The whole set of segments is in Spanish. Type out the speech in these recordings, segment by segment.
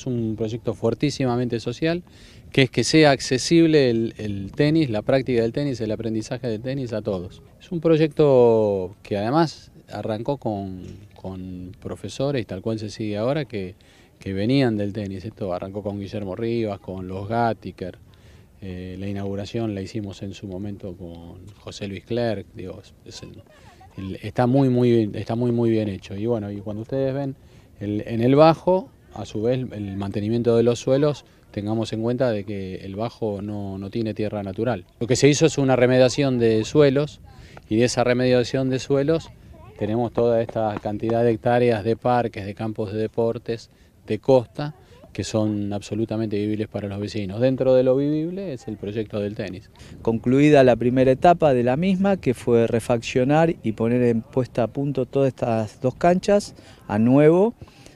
es un proyecto fuertísimamente social, que es que sea accesible el, tenis, la práctica del tenis, el aprendizaje del tenis a todos. Es un proyecto que además arrancó con, profesores, y tal cual se sigue ahora, que, venían del tenis. Esto arrancó con Guillermo Rivas, con los Gattiker. Eh, la inauguración la hicimos en su momento con José Luis Clerc, digo, está muy muy está muy muy bien hecho. Y bueno, y cuando ustedes ven en el bajo, a su vez el mantenimiento de los suelos, tengamos en cuenta de que el bajo no, no tiene tierra natural. Lo que se hizo es una remediación de suelos y de esa remediación de suelos tenemos toda esta cantidad de hectáreas de parques, de campos de deportes, de costa, que son absolutamente vivibles para los vecinos. Dentro de lo vivible es el proyecto del tenis. Concluida la primera etapa de la misma, que fue refaccionar y poner en puesta a punto todas estas dos canchas a nuevo,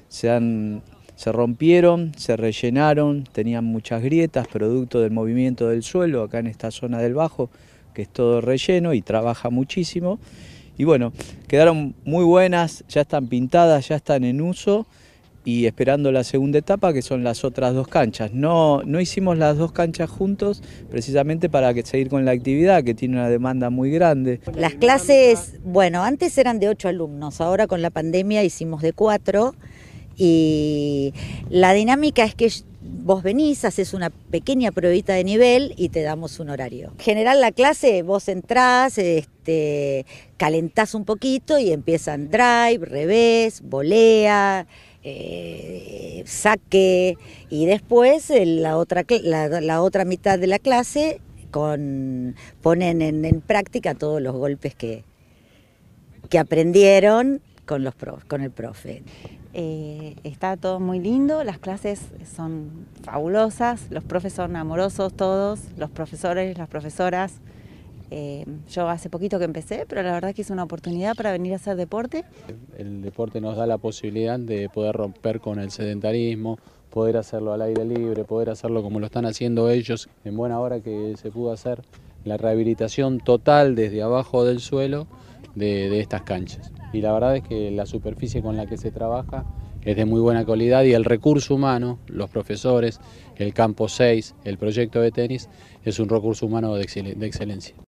se, han, se rompieron, se rellenaron, tenían muchas grietas, producto del movimiento del suelo acá en esta zona del Bajo, que es todo relleno y trabaja muchísimo. Y bueno, quedaron muy buenas, ya están pintadas, ya están en uso y esperando la segunda etapa que son las otras dos canchas. No, no hicimos las dos canchas juntos precisamente para que seguir con la actividad que tiene una demanda muy grande. Las clases, bueno, antes eran de ocho alumnos, ahora con la pandemia hicimos de cuatro y la dinámica es que vos venís, haces una pequeña pruebita de nivel y te damos un horario. En general la clase, vos entrás, este, calentás un poquito y empiezan drive, revés, volea, eh, saque y después la otra, la, otra mitad de la clase con, ponen en, práctica todos los golpes que, que aprendieron con, los con el profe. Eh, está todo muy lindo, las clases son fabulosas, los profes son amorosos todos, los profesores, las profesoras. Eh, yo hace poquito que empecé, pero la verdad que es una oportunidad para venir a hacer deporte. El deporte nos da la posibilidad de poder romper con el sedentarismo, poder hacerlo al aire libre, poder hacerlo como lo están haciendo ellos, en buena hora que se pudo hacer la rehabilitación total desde abajo del suelo de, estas canchas. Y la verdad es que la superficie con la que se trabaja es de muy buena calidad y el recurso humano, los profesores, el campo 6, el proyecto de tenis, es un recurso humano de excelencia.